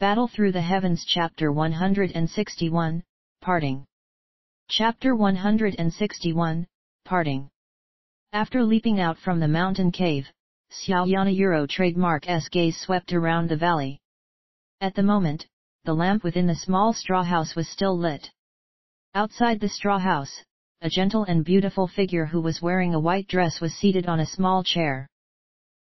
Battle Through the Heavens Chapter 161, Parting Chapter 161, Parting After leaping out from the mountain cave, Xiaoyana Euro trademark S gaze swept around the valley. At the moment, the lamp within the small straw house was still lit. Outside the straw house, a gentle and beautiful figure who was wearing a white dress was seated on a small chair.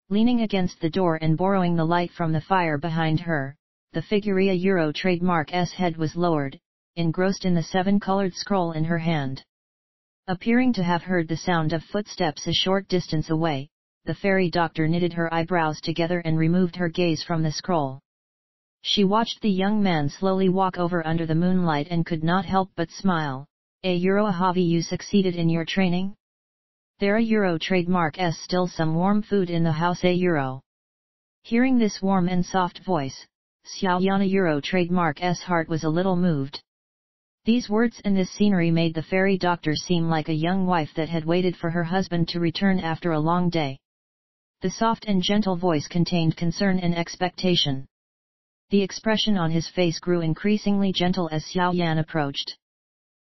Leaning against the door and borrowing the light from the fire behind her, the Figuria Euro trademark S head was lowered, engrossed in the seven-colored scroll in her hand. Appearing to have heard the sound of footsteps a short distance away, the fairy doctor knitted her eyebrows together and removed her gaze from the scroll. She watched the young man slowly walk over under the moonlight and could not help but smile. A Euro Ahavi you succeeded in your training? There a Euro trademark S still some warm food in the house A Euro. Hearing this warm and soft voice, Xiaoyana Euro trademark S heart was a little moved. These words and this scenery made the fairy doctor seem like a young wife that had waited for her husband to return after a long day. The soft and gentle voice contained concern and expectation. The expression on his face grew increasingly gentle as Xiao Yan approached.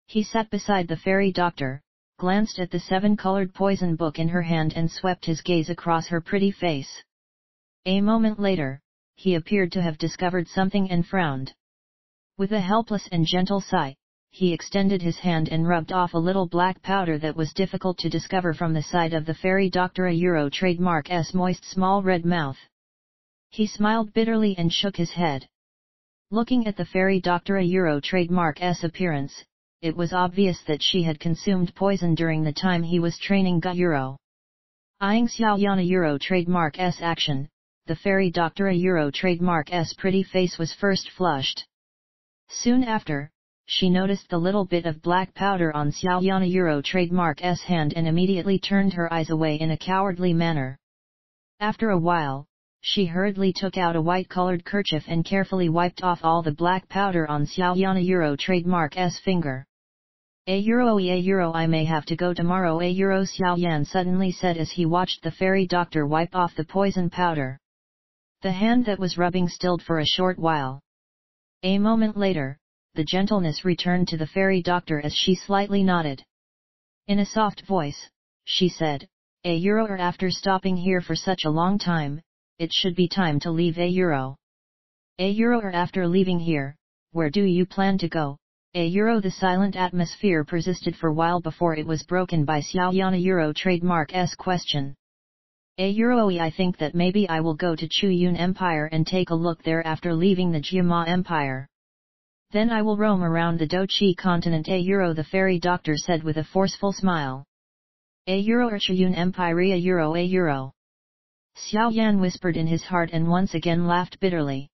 He sat beside the fairy doctor, glanced at the seven-colored poison book in her hand and swept his gaze across her pretty face. A moment later, he appeared to have discovered something and frowned. With a helpless and gentle sigh, he extended his hand and rubbed off a little black powder that was difficult to discover from the side of the fairy doctor Euro trademark S moist small red mouth. He smiled bitterly and shook his head. Looking at the fairy doctor Euro trademark S appearance, it was obvious that she had consumed poison during the time he was training Ga Euro. Eyeing Xiao Yana Euro trademark S action, the fairy doctor a Euro trademark S pretty face was first flushed. Soon after, she noticed the little bit of black powder on Xiao Yana Euro trademark S hand and immediately turned her eyes away in a cowardly manner. After a while, she hurriedly took out a white-colored kerchief and carefully wiped off all the black powder on Xiaoyana Euro trademark S finger. A euro a euro I may have to go tomorrow a euro Xiao Yan suddenly said as he watched the fairy doctor wipe off the poison powder. The hand that was rubbing stilled for a short while. A moment later, the gentleness returned to the fairy doctor as she slightly nodded. In a soft voice, she said, A euro or after stopping here for such a long time, it should be time to leave a euro. A euro or after leaving here, where do you plan to go? A euro the silent atmosphere persisted for a while before it was broken by Xiaoyana euro trademark S question. Eh, a euro I think that maybe I will go to Chu Yun Empire and take a look there after leaving the Jiama Empire. Then I will roam around the Dou Qi continent A euro the fairy doctor said with a forceful smile. A euro or Yun Empire a euro a euro. Xiao Yan whispered in his heart and once again laughed bitterly.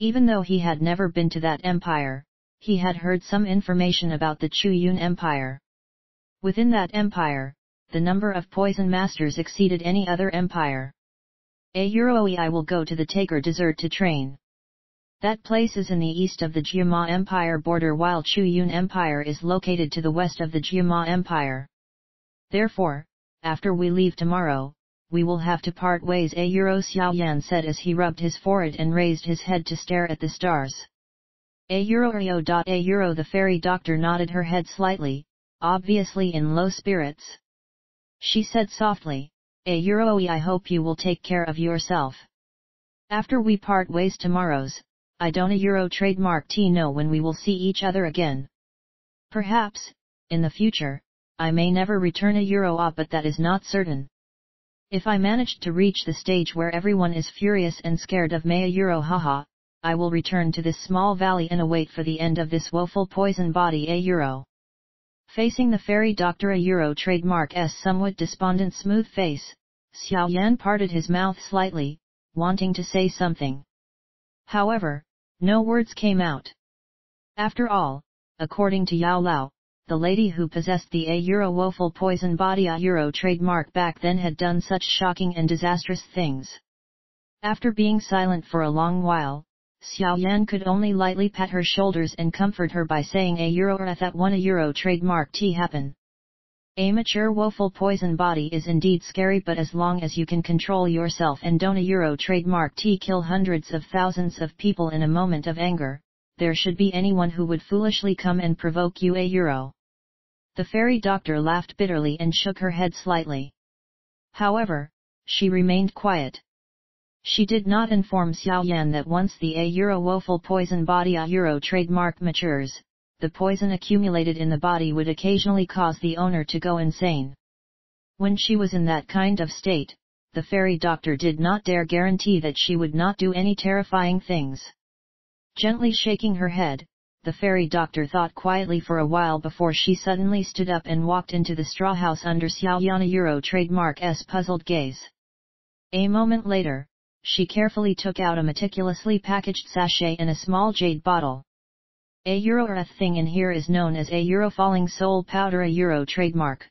Even though he had never been to that empire, he had heard some information about the Chu Yun Empire. Within that empire, the number of poison masters exceeded any other empire. A Euroe I will go to the Tagore Desert to train. That place is in the east of the Jiama Empire border while Chu Yun Empire is located to the west of the Jiama Empire. Therefore, after we leave tomorrow, we will have to part ways A Euro Xiao Yan said as he rubbed his forehead and raised his head to stare at the stars. A euro A euro the fairy doctor nodded her head slightly, obviously in low spirits. She said softly, eh, A euro I hope you will take care of yourself. After we part ways tomorrows, I don't a euro trademark T know when we will see each other again. Perhaps, in the future, I may never return a euro up but that is not certain. If I managed to reach the stage where everyone is furious and scared of me a euro haha, I will return to this small valley and await for the end of this woeful poison body a euro. Facing the fairy doctor a euro trademark S somewhat despondent smooth face, Xiao Yan parted his mouth slightly, wanting to say something. However, no words came out. After all, according to Yao Lao, the lady who possessed the A Euro woeful poison body A Euro trademark back then had done such shocking and disastrous things. After being silent for a long while, Xiao Yan could only lightly pat her shoulders and comfort her by saying a euro or that one a euro trademark T happen. A mature woeful poison body is indeed scary but as long as you can control yourself and don't a euro trademark T kill hundreds of thousands of people in a moment of anger, there should be anyone who would foolishly come and provoke you a euro. The fairy doctor laughed bitterly and shook her head slightly. However, she remained quiet. She did not inform Xiao Yan that once the A euro woeful poison body A euro trademark matures, the poison accumulated in the body would occasionally cause the owner to go insane. When she was in that kind of state, the fairy doctor did not dare guarantee that she would not do any terrifying things. Gently shaking her head, the fairy doctor thought quietly for a while before she suddenly stood up and walked into the straw house under Xiaoyana Euro trademark's puzzled gaze. A moment later, she carefully took out a meticulously packaged sachet and a small jade bottle. A euro a thing in here is known as a euro falling soul powder a euro trademark.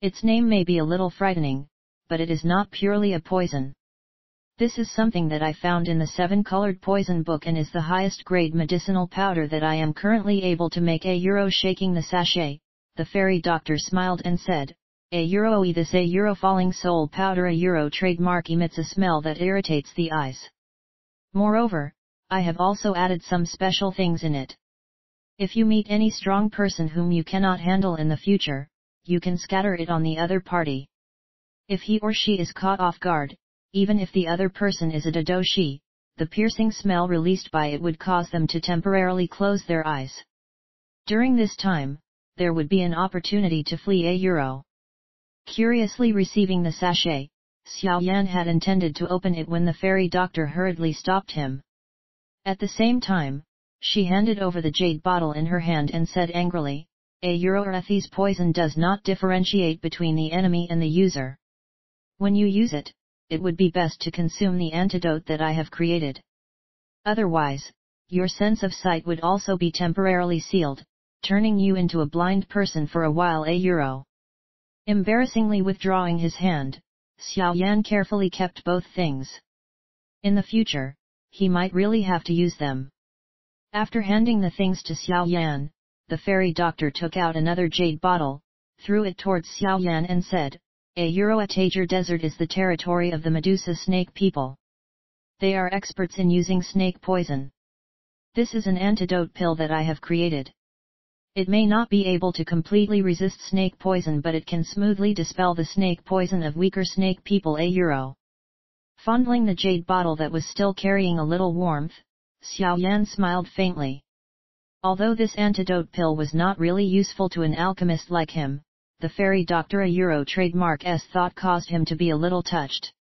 Its name may be a little frightening, but it is not purely a poison. This is something that I found in the seven colored poison book and is the highest grade medicinal powder that I am currently able to make a euro shaking the sachet. The fairy doctor smiled and said, a euro e this a euro falling soul powder a euro trademark emits a smell that irritates the eyes. Moreover, I have also added some special things in it. If you meet any strong person whom you cannot handle in the future, you can scatter it on the other party. If he or she is caught off guard, even if the other person is a Da Dou Shi, the piercing smell released by it would cause them to temporarily close their eyes. During this time, there would be an opportunity to flee a euro. Curiously receiving the sachet, Xiao Yan had intended to open it when the fairy doctor hurriedly stopped him. At the same time, she handed over the jade bottle in her hand and said angrily, A Euroethese poison does not differentiate between the enemy and the user. When you use it, it would be best to consume the antidote that I have created. Otherwise, your sense of sight would also be temporarily sealed, turning you into a blind person for a while a euro. Embarrassingly withdrawing his hand, Xiao Yan carefully kept both things. In the future, he might really have to use them. After handing the things to Xiao Yan, the fairy doctor took out another jade bottle, threw it towards Xiao Yan and said, a Euro Tagore desert is the territory of the Medusa snake people. They are experts in using snake poison. This is an antidote pill that I have created. It may not be able to completely resist snake poison but it can smoothly dispel the snake poison of weaker snake people a euro. Fondling the jade bottle that was still carrying a little warmth, Xiao Yan smiled faintly. Although this antidote pill was not really useful to an alchemist like him, the fairy doctor a euro trademark s thought caused him to be a little touched.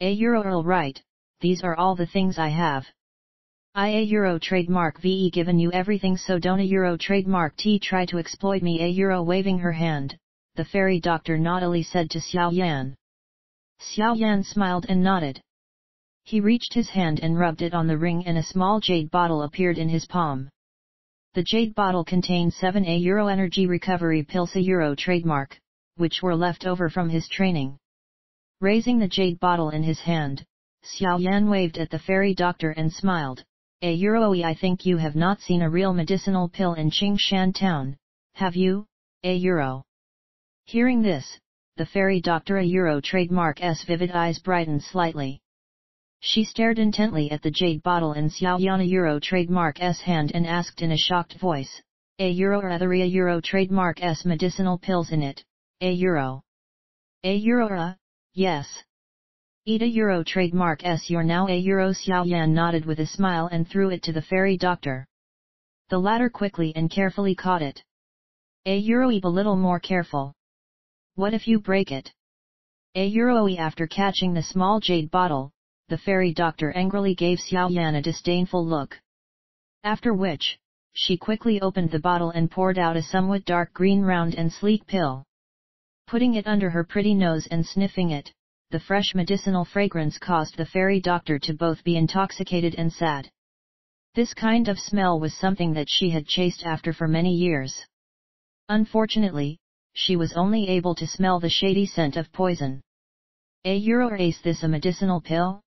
A euro all right, these are all the things I have. I a euro trademark ve given you everything so don't a euro trademark t try to exploit me a euro waving her hand, the fairy doctor naughtily said to Xiao Yan. Xiao Yan smiled and nodded. He reached his hand and rubbed it on the ring and a small jade bottle appeared in his palm. The jade bottle contained 7 A Euro Energy Recovery Pills A Euro trademark, which were left over from his training. Raising the jade bottle in his hand, Xiao Yan waved at the fairy doctor and smiled. A Euro I think you have not seen a real medicinal pill in Qingshan town, have you, A Euro? Hearing this, the fairy doctor A Euro trademark S vivid eyes brightened slightly. She stared intently at the jade bottle in Xiaoyana Euro trademark S hand and asked in a shocked voice, A Euro or other a Euro trademark S medicinal pills in it, A Euro. A Euro uh, yes. Eat a Euro trademark S you're now a Euro Xiaoyan nodded with a smile and threw it to the fairy doctor. The latter quickly and carefully caught it. A Euro a little more careful. What if you break it? A Euro after catching the small jade bottle, the fairy doctor angrily gave Xiao Yan a disdainful look. After which, she quickly opened the bottle and poured out a somewhat dark green round and sleek pill. Putting it under her pretty nose and sniffing it, the fresh medicinal fragrance caused the fairy doctor to both be intoxicated and sad. This kind of smell was something that she had chased after for many years. Unfortunately, she was only able to smell the shady scent of poison. A euro is this a medicinal pill?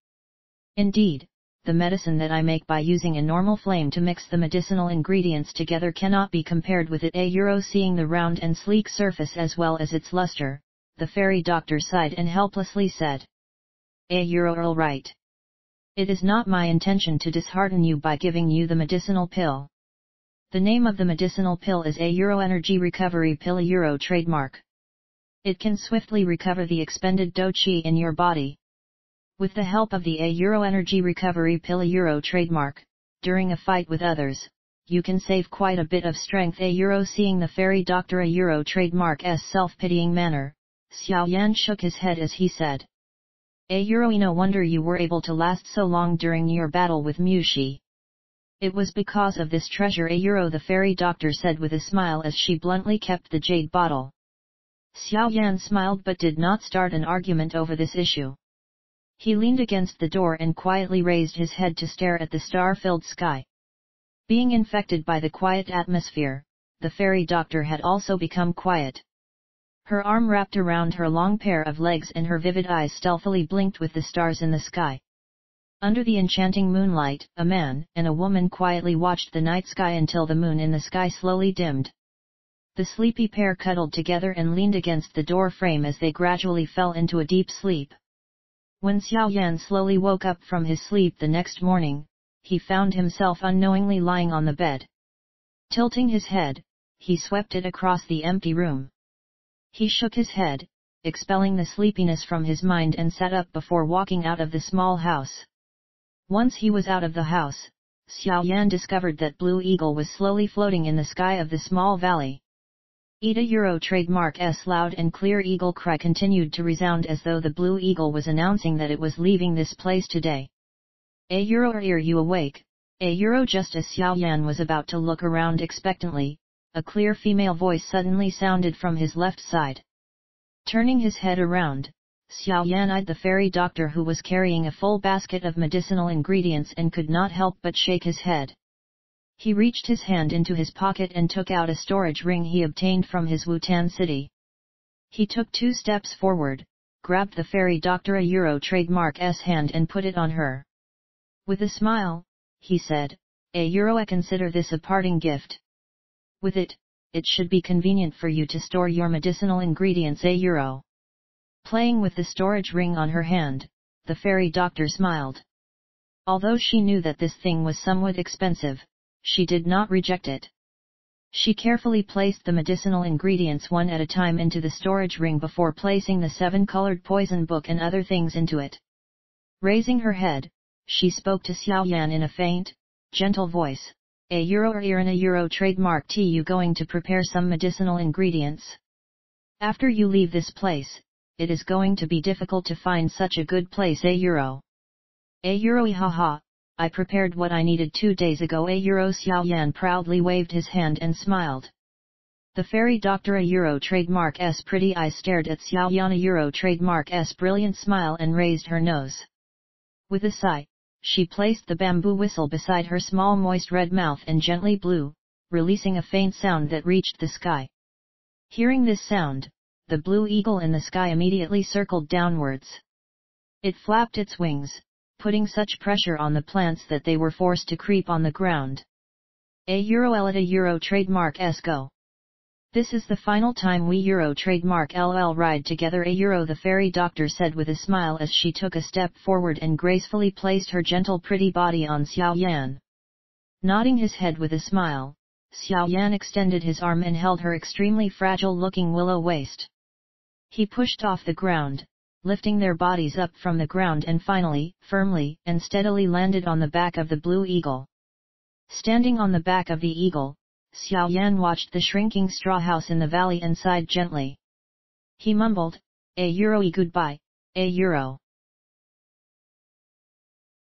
Indeed, the medicine that I make by using a normal flame to mix the medicinal ingredients together cannot be compared with it. A euro seeing the round and sleek surface as well as its luster, the fairy doctor sighed and helplessly said. Eh, a euro all right. It is not my intention to dishearten you by giving you the medicinal pill. The name of the medicinal pill is a Euro Energy Recovery Pill Euro trademark. It can swiftly recover the expended Dou Qi in your body. With the help of the A Euro Energy Recovery Pill Euro trademark, during a fight with others, you can save quite a bit of strength a Euro seeing the fairy doctor a Euro trademark's self-pitying manner, Xiao Yan shook his head as he said. A Euro no wonder you were able to last so long during your battle with Mu She. It was because of this treasure a Euro the fairy doctor said with a smile as she bluntly kept the jade bottle. Xiao Yan smiled but did not start an argument over this issue. He leaned against the door and quietly raised his head to stare at the star-filled sky. Being infected by the quiet atmosphere, the fairy doctor had also become quiet. Her arm wrapped around her long pair of legs and her vivid eyes stealthily blinked with the stars in the sky. Under the enchanting moonlight, a man and a woman quietly watched the night sky until the moon in the sky slowly dimmed. The sleepy pair cuddled together and leaned against the door frame as they gradually fell into a deep sleep. When Xiao Yan slowly woke up from his sleep the next morning, he found himself unknowingly lying on the bed. Tilting his head, he swept it across the empty room. He shook his head, expelling the sleepiness from his mind and sat up before walking out of the small house. Once he was out of the house, Xiao Yan discovered that Blue Eagle was slowly floating in the sky of the small valley. ETA Euro trademark S loud and clear eagle cry continued to resound as though the Blue Eagle was announcing that it was leaving this place today. A Euro are you awake? A Euro just as Xiao Yan was about to look around expectantly, a clear female voice suddenly sounded from his left side. Turning his head around, Xiao Yan eyed the fairy doctor who was carrying a full basket of medicinal ingredients and could not help but shake his head. He reached his hand into his pocket and took out a storage ring he obtained from his Wutan city. He took two steps forward, grabbed the fairy doctor a Euro trademark S hand and put it on her. With a smile, he said, A Euro I consider this a parting gift. With it, it should be convenient for you to store your medicinal ingredients a euro. Playing with the storage ring on her hand, the fairy doctor smiled. Although she knew that this thing was somewhat expensive, she did not reject it. She carefully placed the medicinal ingredients one at a time into the storage ring before placing the seven-colored poison book and other things into it. Raising her head, she spoke to Xiao Yan in a faint, gentle voice. A euro or in a euro trademark tea you going to prepare some medicinal ingredients. After you leave this place, it is going to be difficult to find such a good place a euro. A euro haha, I prepared what I needed two days ago a euro Xiao Yan proudly waved his hand and smiled. The fairy doctor a euro trademark S pretty eyes stared at Xiao Yan a euro trademark S brilliant smile and raised her nose. With a sigh, she placed the bamboo whistle beside her small moist red mouth and gently blew, releasing a faint sound that reached the sky. Hearing this sound, the blue eagle in the sky immediately circled downwards. It flapped its wings, putting such pressure on the plants that they were forced to creep on the ground. A Euro Elita Euro trademark Esco. This is the final time we Euro trademark LL ride together a Euro the fairy doctor said with a smile as she took a step forward and gracefully placed her gentle pretty body on Xiao Yan. Nodding his head with a smile, Xiao Yan extended his arm and held her extremely fragile looking willow waist. He pushed off the ground, lifting their bodies up from the ground and finally, firmly and steadily landed on the back of the blue eagle. Standing on the back of the eagle, Xiao Yan watched the shrinking straw house in the valley and sighed gently. He mumbled, A euro goodbye, a euro.